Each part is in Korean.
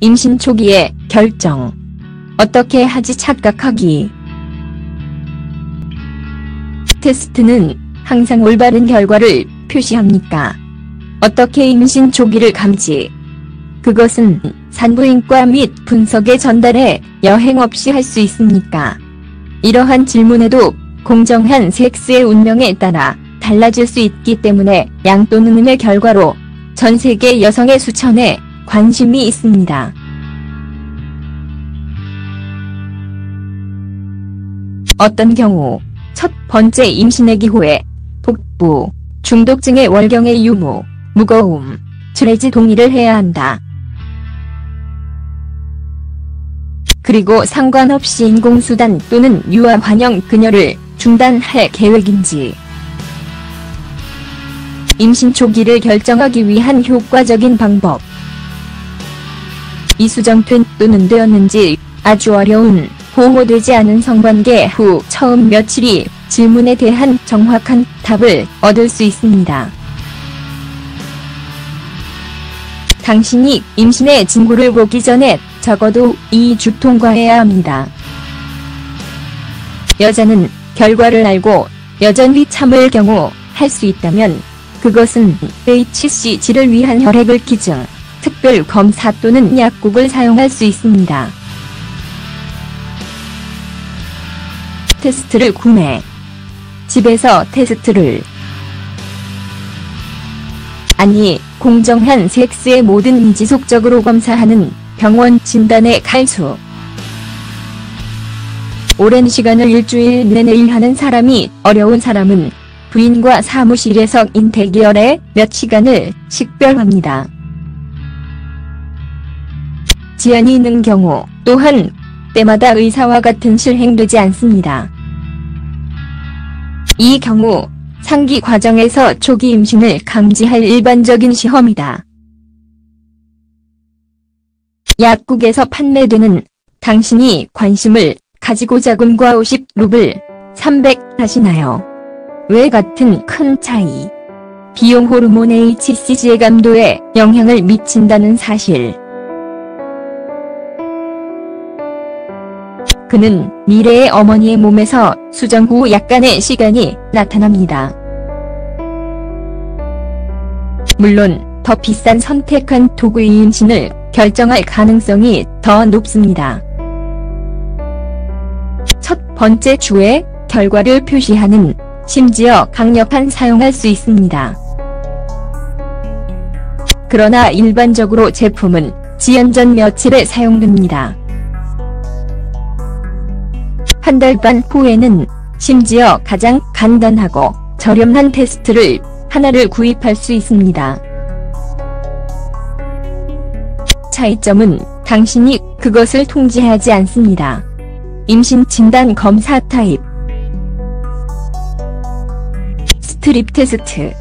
임신 초기에 결정. 어떻게 하지 착각하기. 테스트는 항상 올바른 결과를 표시합니까? 어떻게 임신 초기를 감지? 그것은 산부인과 및 분석에 전달해 여행 없이 할 수 있습니까? 이러한 질문에도 공정한 섹스의 운명에 따라 달라질 수 있기 때문에 양 또는 음의 결과로 전 세계 여성의 수천에 관심이 있습니다. 어떤 경우 첫 번째 임신의 기호에 복부, 중독증의 월경의 유무, 무거움, 출해지 동의를 해야 한다. 그리고 상관없이 인공수단 또는 유아 환영 그녀를 중단할 계획인지 임신 초기를 결정하기 위한 효과적인 방법 이수정된 또는 되었는지 아주 어려운 보호되지 않은 성관계 후 처음 며칠이 질문에 대한 정확한 답을 얻을 수 있습니다. 당신이 임신의 징후를 보기 전에 적어도 2주 통과해야 합니다. 여자는 결과를 알고 여전히 참을 경우 할 수 있다면 그것은 HCG를 위한 혈액을 기증, 특별 검사 또는 약국을 사용할 수 있습니다. 테스트를 구매 집에서 테스트를 아니 공정한 섹스의 모든 지속적으로 검사하는 병원 진단의 칼수 오랜 시간을 일주일 내내 일하는 사람이 어려운 사람은 부인과 사무실에서 인테기열에 몇 시간을 식별합니다. 지연이 있는 경우 또한 때마다 의사와 같은 실행되지 않습니다. 이 경우 상기 과정에서 초기 임신을 감지할 일반적인 시험이다. 약국에서 판매되는 당신이 관심을 가지고 자금과 50루블 300 하시나요? 왜 같은 큰 차이? 비용 호르몬 HCG의 감도에 영향을 미친다는 사실. 그는 미래의 어머니의 몸에서 수정 후 약간의 시간이 나타납니다. 물론 더 비싼 선택한 도구의 임신을 결정할 가능성이 더 높습니다. 첫 번째 주에 결과를 표시하는 심지어 강력한 사용할 수 있습니다. 그러나 일반적으로 제품은 지연 전 며칠에 사용됩니다. 한 달 반 후에는 심지어 가장 간단하고 저렴한 테스트를 하나를 구입할 수 있습니다. 차이점은 당신이 그것을 통제하지 않습니다. 임신 진단 검사 타입 strip 테스트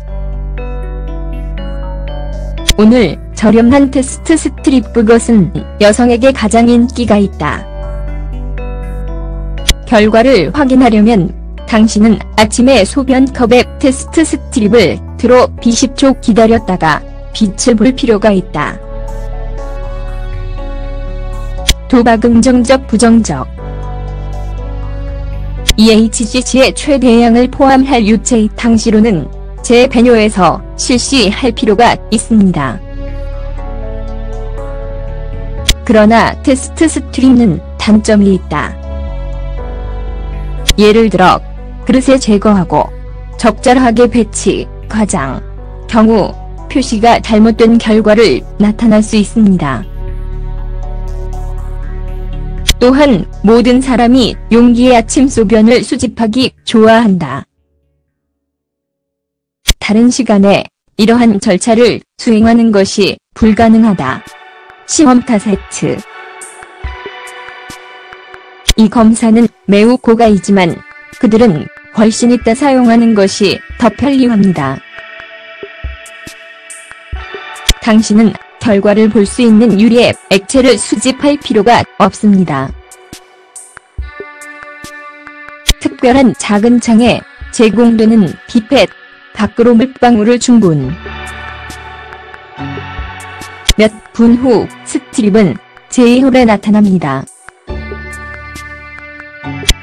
오늘 저렴한 테스트 strip 그것은 여성에게 가장 인기가 있다. 결과를 확인하려면 당신은 아침에 소변컵에 테스트 스트립을 들어 20초 기다렸다가 빛을 볼 필요가 있다. 도박 긍정적 부정적 EHGC의 최대량을 포함할 유체의 당시로는 제 배뇨에서 실시할 필요가 있습니다. 그러나 테스트 스트립은 단점이 있다. 예를 들어 그릇에 제거하고 적절하게 배치, 과장, 경우 표시가 잘못된 결과를 나타날 수 있습니다. 또한 모든 사람이 용기의 아침 소변을 수집하기 좋아한다. 다른 시간에 이러한 절차를 수행하는 것이 불가능하다. 시험 카세트 이 검사는 매우 고가이지만 그들은 훨씬 있다 사용하는 것이 더 편리합니다. 당신은 결과를 볼 수 있는 유리에 액체를 수집할 필요가 없습니다. 특별한 작은 창에 제공되는 피펫, 밖으로 물방울을 충분. 몇 분 후 스트립은 제2홀에 나타납니다.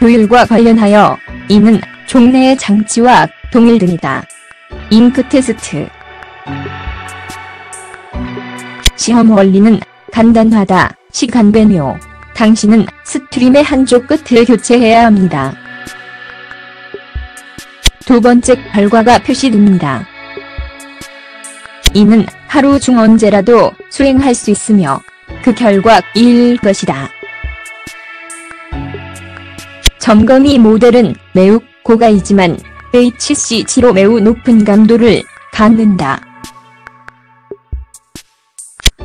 효율과 관련하여 이는 종래의 장치와 동일등이다. 잉크 테스트 시험 원리는 간단하다. 시간 배묘. 당신은 스트림의 한쪽 끝을 교체해야 합니다. 두 번째 결과가 표시됩니다. 이는 하루 중 언제라도 수행할 수 있으며 그 결과 1일 것이다. 점검이 모델은 매우 고가이지만 HCG로 매우 높은 감도를 갖는다.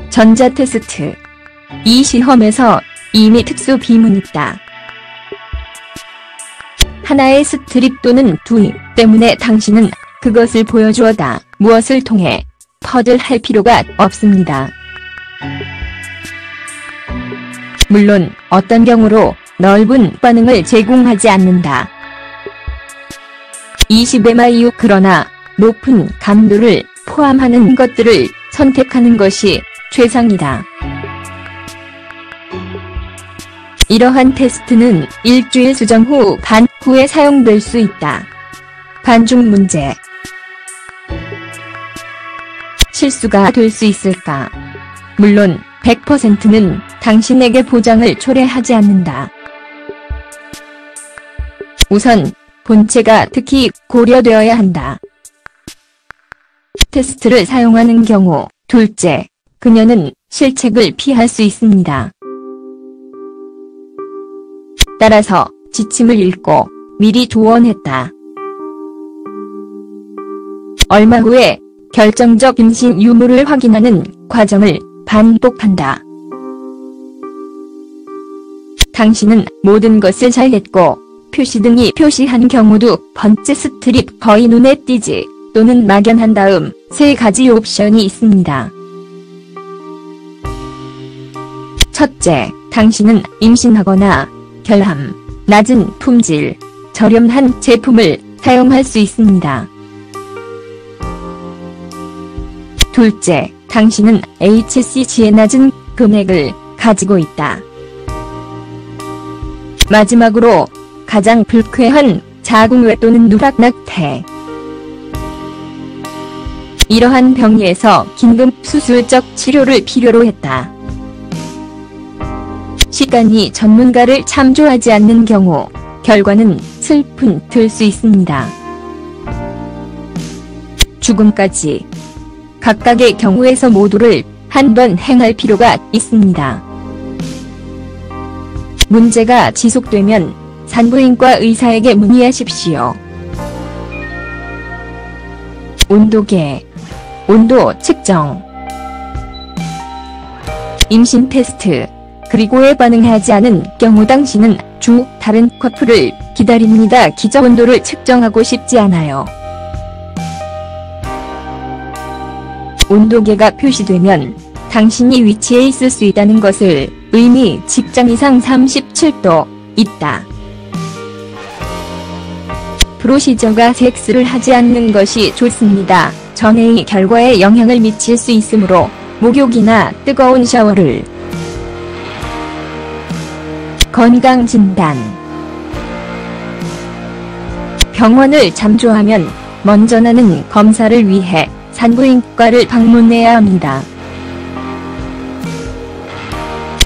전자 테스트 이 시험에서 이미 특수 비문이 있다. 하나의 스트립 또는 두입 때문에 당신은 그것을 보여주어다 무엇을 통해 퍼즐 할 필요가 없습니다. 물론 어떤 경우로 넓은 반응을 제공하지 않는다. 20의 이후 그러나 높은 감도를 포함하는 것들을 선택하는 것이 최상이다. 이러한 테스트는 일주일 수정 후 반 후에 사용될 수 있다. 반중 문제 실수가 될 수 있을까? 물론 100%는 당신에게 보장을 초래하지 않는다. 우선 본체가 특히 고려되어야 한다. 테스트를 사용하는 경우 둘째, 그녀는 실책을 피할 수 있습니다. 따라서 지침을 읽고 미리 조언했다. 얼마 후에 결정적 임신 유무를 확인하는 과정을 반복한다. 당신은 모든 것을 잘 했고 표시 등이 표시한 경우도 번째 스트립 거의 눈에 띄지 또는 막연한 다음 세 가지 옵션이 있습니다. 첫째, 당신은 임신하거나 결함, 낮은 품질, 저렴한 제품을 사용할 수 있습니다. 둘째, 당신은 HCG의 낮은 금액을 가지고 있다. 마지막으로 가장 불쾌한 자궁외 또는 누락 낙태. 이러한 병리에서 긴급 수술적 치료를 필요로 했다. 시간이 전문가를 참조하지 않는 경우 결과는 슬픈 될수 있습니다. 죽음까지 각각의 경우에서 모두를 한 번 행할 필요가 있습니다. 문제가 지속되면 산부인과 의사에게 문의하십시오. 온도계 온도 측정 임신 테스트 그리고에 반응하지 않은 경우 당신은 주 다른 커플을 기다립니다. 기저 온도를 측정하고 싶지 않아요. 온도계가 표시되면 당신이 위치에 있을 수 있다는 것을 의미 직장 이상 37도 있다. 프로시저가 섹스를 하지 않는 것이 좋습니다. 전해의 결과에 영향을 미칠 수 있으므로 목욕이나 뜨거운 샤워를 건강진단 병원을 잠조하면 먼저 나는 검사를 위해 산부인과를 방문해야 합니다.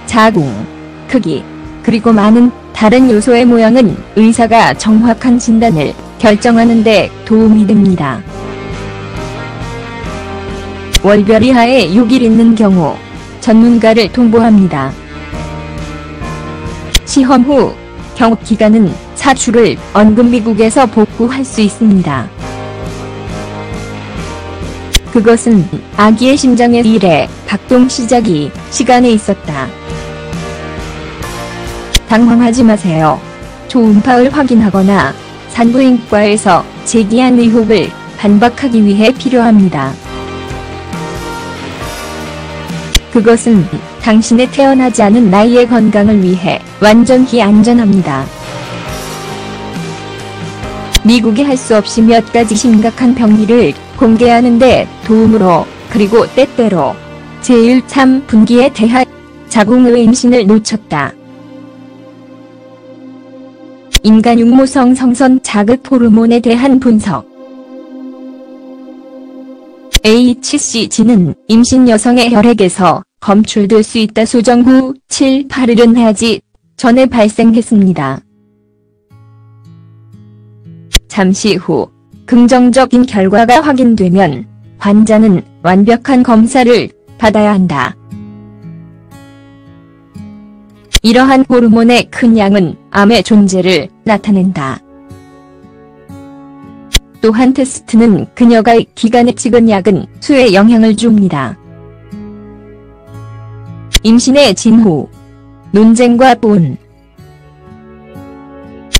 자궁, 크기, 그리고 많은 다른 요소의 모양은 의사가 정확한 진단을 결정하는 데 도움이 됩니다. 월별 이하의 6일 있는 경우 전문가를 통보합니다. 시험 후 경기간은 사출을 언급 미국에서 복구할 수 있습니다. 그것은 아기의 심장의 일에 박동 시작이 시간에 있었다. 당황하지 마세요. 초음파를 확인하거나 산부인과에서 제기한 의혹을 반박하기 위해 필요합니다. 그것은 당신의 태어나지 않은 나이의 건강을 위해 완전히 안전합니다. 미국이 할 수 없이 몇 가지 심각한 병리를 공개하는데 도움으로 그리고 때때로 제1 3분기에 대한 자궁의 임신을 놓쳤다. 인간 육모성 성선 자극 호르몬에 대한 분석 HCG는 임신 여성의 혈액에서 검출될 수 있다 수정 후 7, 8일은 해야지 전에 발생했습니다. 잠시 후 긍정적인 결과가 확인되면 환자는 완벽한 검사를 받아야 한다. 이러한 호르몬의 큰 양은 암의 존재를 나타낸다. 또한 테스트는 그녀가 기간에 찍은 약은 수에 영향을 줍니다. 임신의 진후 논쟁과 본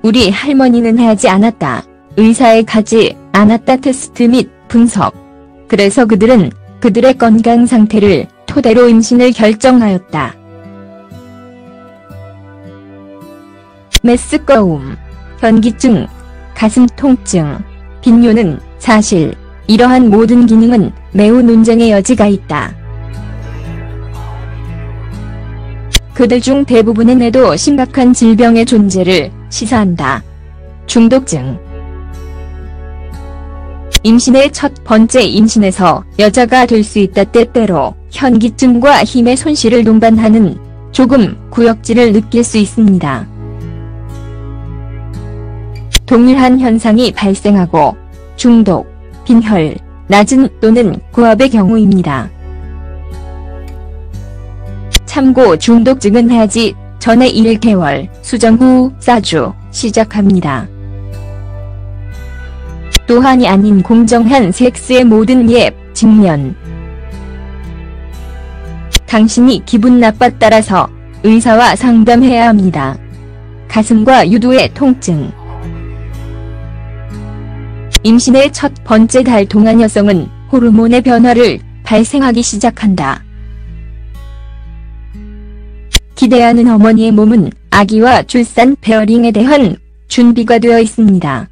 우리 할머니는 하지 않았다. 의사에 가지 않았다 테스트 및 분석. 그래서 그들은 그들의 건강 상태를 토대로 임신을 결정하였다. 메스꺼움, 현기증, 가슴 통증, 빈뇨는 사실 이러한 모든 기능은 매우 논쟁의 여지가 있다. 그들 중 대부분에도 심각한 질병의 존재를 시사한다. 중독증 임신의 첫 번째 임신에서 여자가 될 수 있다 때때로 현기증과 힘의 손실을 동반하는 조금 구역질을 느낄 수 있습니다. 동일한 현상이 발생하고 중독, 빈혈, 낮은 또는 고압의 경우입니다. 참고 중독증은 해야지 전에 1개월 수정 후 4주 시작합니다. 또한이 아닌 공정한 섹스의 모든 예, 직면. 당신이 기분 나빴다라서 의사와 상담해야 합니다. 가슴과 유두의 통증. 임신의 첫 번째 달 동안 여성은 호르몬의 변화를 발생하기 시작한다. 기대하는 어머니의 몸은 아기와 출산 페어링에 대한 준비가 되어 있습니다.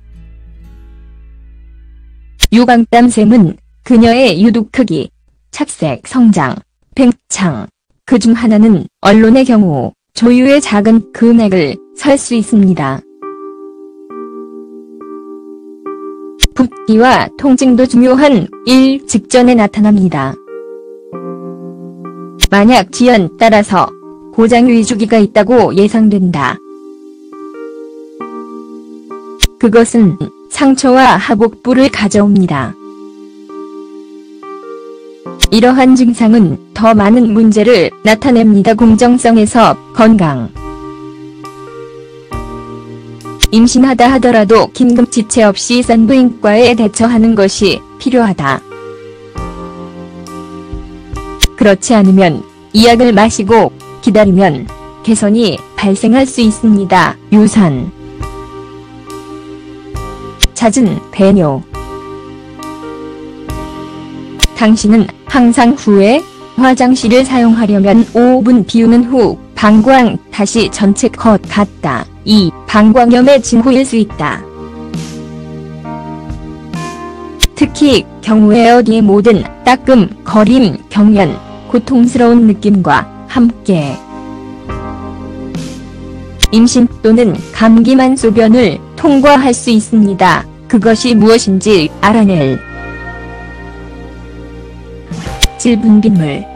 유방땀샘은 그녀의 유독 크기, 착색 성장, 팽창, 그 중 하나는 언론의 경우 조유의 작은 금액을 살수 있습니다. 붓기와 통증도 중요한 일 직전에 나타납니다. 만약 지연 따라서 고장 위주기가 있다고 예상된다. 그것은 상처와 하복부를 가져옵니다. 이러한 증상은 더 많은 문제를 나타냅니다. 공정성에서 건강 임신하다 하더라도 긴급 지체 없이 산부인과에 대처하는 것이 필요하다. 그렇지 않으면 이 약을 마시고 기다리면 개선이 발생할 수 있습니다. 유산 잦은 배뇨 당신은 항상 후에 화장실을 사용하려면 5분 비우는 후 방광 다시 전체 컷 갔다. 2. 방광염의 징후일 수 있다. 특히 경우에 어디에 모든 따끔, 거림, 경련, 고통스러운 느낌과 함께 임신 또는 감기만 소변을 통과할 수 있습니다. 그것이 무엇인지 알아낼 질 분비물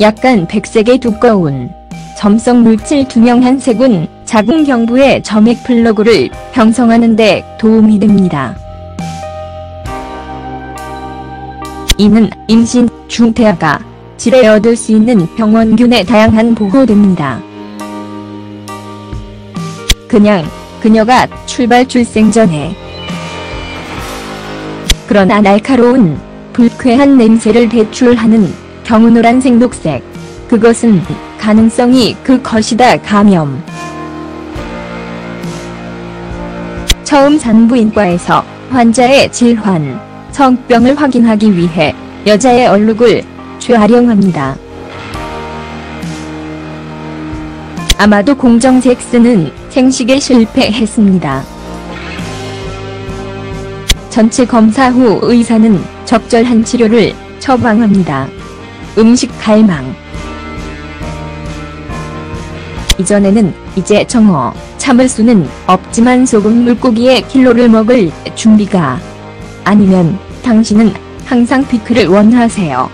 약간 백색의 두꺼운 점성 물질 투명한 색은 자궁 경부의 점액 플러그를 형성하는 데 도움이 됩니다. 이는 임신, 중태아가 질에 얻을 수 있는 병원균의 다양한 보호됩니다. 그냥 그녀가 출발 출생 전에 그러나 날카로운 불쾌한 냄새를 배출하는 경우 노란색 녹색 그것은 가능성이 그 것이다 감염 처음 산부인과에서 환자의 질환, 성병을 확인하기 위해 여자의 얼룩을 재활용합니다. 아마도 공정 섹스는 생식에 실패했습니다. 전체 검사 후 의사는 적절한 치료를 처방합니다. 음식 갈망. 이전에는 이제 정어, 참을 수는 없지만 소금 물고기의 킬로를 먹을 준비가 아니면 당신은 항상 피크를 원하세요.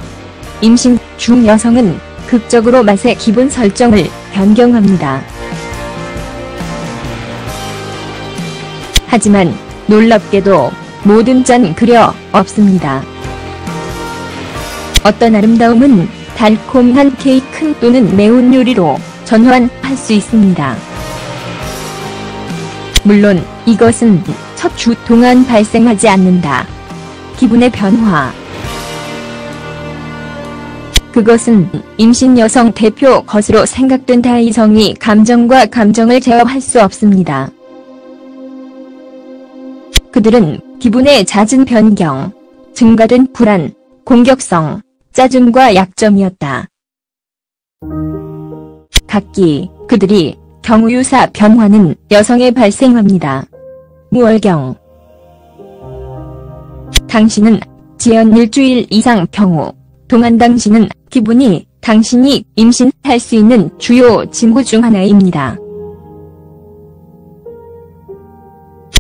임신 중 여성은 극적으로 맛의 기본 설정을 변경합니다. 하지만 놀랍게도 모든 짠 그려 없습니다. 어떤 아름다움은 달콤한 케이크 또는 매운 요리로 전환할 수 있습니다. 물론 이것은 첫 주 동안 발생하지 않는다. 기분의 변화. 그것은 임신 여성 대표 것으로 생각된 다 이성이 감정과 감정을 제어할 수 없습니다. 그들은 기분의 잦은 변경, 증가된 불안, 공격성, 짜증과 약점이었다. 각기 그들이 경우유사 변화는 여성에 발생합니다. 무월경 당신은 지연 일주일 이상 경우 동안 당신은 기분이 당신이 임신할 수 있는 주요 징후 중 하나입니다.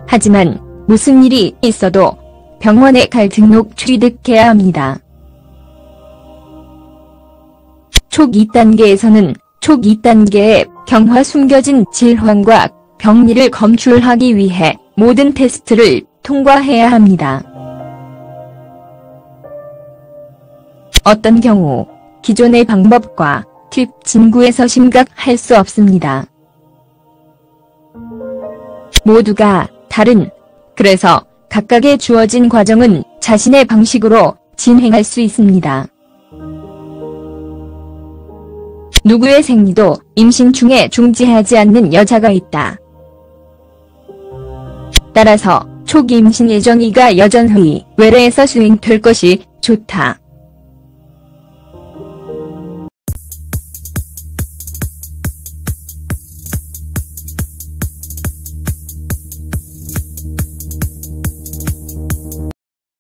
하지만 무슨 일이 있어도 병원에 갈 등록 취득해야 합니다. 초2 단계에서는 초2 단계의 경화 숨겨진 질환과 병리를 검출하기 위해 모든 테스트를 통과해야 합니다. 어떤 경우 기존의 방법과 팁 진구에서 심각할 수 없습니다. 모두가 다른 그래서 각각의 주어진 과정은 자신의 방식으로 진행할 수 있습니다. 누구의 생리도 임신 중에 중지하지 않는 여자가 있다. 따라서 초기 임신 예정이가 여전히 외래에서 수행될 것이 좋다.